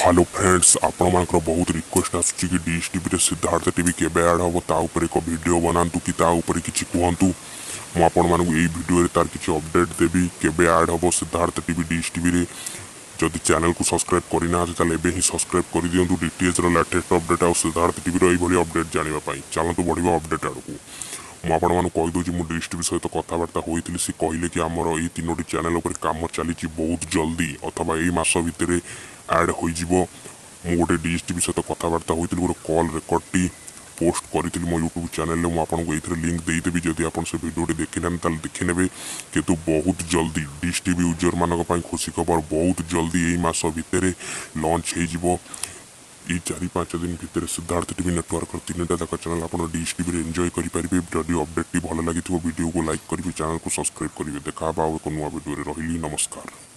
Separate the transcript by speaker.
Speaker 1: hello friends ଆପଣମାନଙ୍କର ବହୁତ request ଆସୁଛି କି ଡିସ୍ ଟିଭିରେ ସିଦ୍ଧାର୍ଥ ଟିଭି କେବେ ଆଡ଼୍ ହେବ ତା ଉପରେ ଏକ ଭିଡ଼ିଓ ବନାନ୍ତୁ କି ତା ଉପରେ କିଛି କୁହନ୍ତୁ ମୁଁ ଆପଣମାନଙ୍କୁ ଏଇ ଭିଡ଼ିଓରେ ତା'ର କିଛି ଅପଡ଼େଟ୍ ଦେବି କେବେ ଆଡ଼୍ ହେବ ସିଦ୍ଧାର୍ଥ ଟିଭି ଡିସ୍ ଟିଭିରେ ଯଦି ଚ୍ୟାନେଲ୍କୁ ସବସ୍କ୍ରାଇବ୍ କରିନାହାନ୍ତି ତାହେଲେ ଏବେ ହିଁ ସବସ୍କ୍ରାଇବ୍ କରିଦିଅନ୍ତୁ ଡିଟିଏଚ୍ର ଲାଟେଷ୍ଟ ଅପଡ଼େଟ୍ ଆଉ ସିଦ୍ଧାର୍ଥ ଟିଭିର ଏଇଭଳି ଅପଡ଼େଟ୍ ଜାଣିବା ପାଇଁ ଚାଲନ୍ତୁ ବଢ଼ିବା ଅପଡ଼େଟ୍ ଆଡ଼କୁ ମୁଁ ଆପଣମାନଙ୍କୁ କହିଦେଉଛି ମୁଁ ଡିସ୍ ଟିଭି ସହିତ କଥାବାର୍ତ୍ତା ହୋଇଥିଲି ସେ କହିଲେ କି ଆମର ଏଇ ତିନୋଟି ଚ୍ୟାନେଲ୍ ଉପରେ କାମ ଚାଲିଛି ବହୁତ ଜଲ୍ଦି ଅଥବା ଏଇ ମାସ ଭିତରେ ଆଡ଼୍ ହୋଇଯିବ ମୁଁ ଗୋଟେ ଡିସ୍ ଟିଭି ସହିତ କଥାବାର୍ତ୍ତା ହୋଇଥିଲି ଗୋଟେ କଲ୍ ରେକର୍ଡ଼ଟି ପୋଷ୍ଟ କରିଥିଲି ମୋ ୟୁଟ୍ୟୁବ୍ ଚ୍ୟାନେଲ୍ରେ ମୁଁ ଆପଣଙ୍କୁ ଏଇଥିରେ ଲିଙ୍କ୍ ଦେଇଦେବି ଯଦି ଆପଣ ସେ ଭିଡ଼ିଓଟି ଦେଖିନାହାନ୍ତି ତାହେଲେ ଦେଖିନେବେ କିନ୍ତୁ ବହୁତ ଜଲ୍ଦି ଡିସ୍ ଟିଭି ୟୁଜର୍ମାନଙ୍କ ପାଇଁ ଖୁସି ଖବର ବହୁତ ଜଲ୍ଦି ଏଇ ମାସ ଭିତରେ ଲଞ୍ଚ ହୋଇଯିବ এই চারি পাঁচ দিন ভিতরে সিদ্ধার্থ টিভি নেটওয়ার্কর তিনটা যাক চ্যানেল আপনার ডিএস টিভি এনজয় করে পারবে যদি অপডেটটি ভালো লাগি ভিডিওকে লাইক করবে চ্যানেলকে সবসক্রাইব করবে দেখা হব আউ এক নূয়া ভিডিওরে রহলি নমস্কার